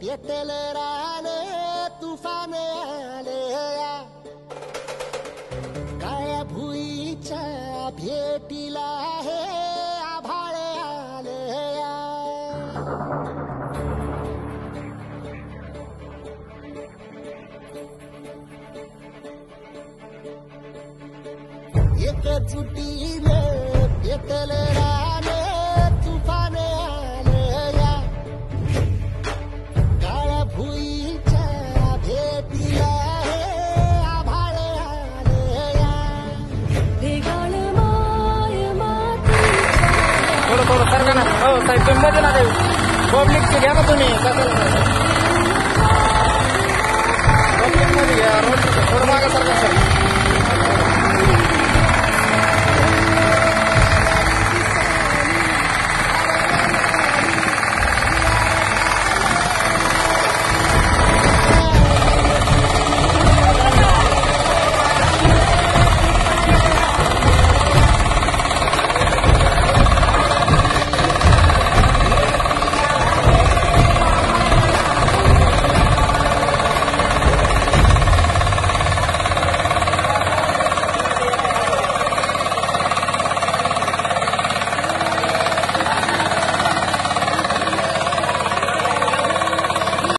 Petal राने तुफान आले या काळ्या भुईच्या भेटीला हे आभाळ आले या एकजुटीने पेटल साहेब तुम्ही मध्ये ना पब्लिकची घ्या ना तुम्ही. पब्लिकमध्ये घ्या. रोड थोडं मागासारखं सर